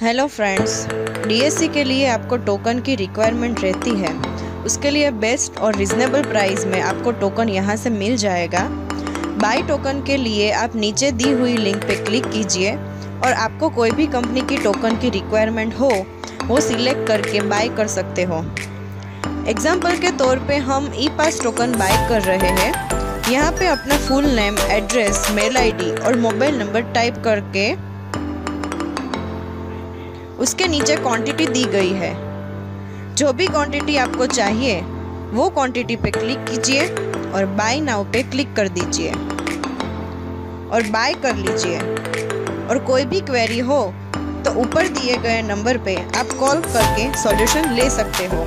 Hello friends DSC के लिए आपको टोकन की रिक्वायरमेंट रहती है। उसके लिए बेस्ट और रिजनेबल प्राइस में आपको टोकन यहाँ से मिल जाएगा। बाई टोकन के लिए आप नीचे दी हुई लिंक पे क्लिक कीजिए और आपको कोई भी कंपनी की टोकन की रिक्वायरमेंट हो, वो सिलेक्ट करके बाय कर सकते हो। एग्ज़ाम्पल के तौर पे हम ई पास टोकन बाई कर रहे हैं। यहाँ पे अपना full name address mail ID और मोबाइल नंबर टाइप करके उसके नीचे क्वांटिटी दी गई है। जो भी क्वांटिटी आपको चाहिए, वो क्वांटिटी पे क्लिक कीजिए और बाय नाउ पे क्लिक कर दीजिए। और बाय कर लीजिए। और कोई भी क्वेरी हो तो ऊपर दिए गए नंबर पे आप कॉल करके सॉल्यूशन ले सकते हो।